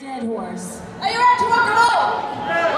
Dead horse. Are you ready to rock and roll?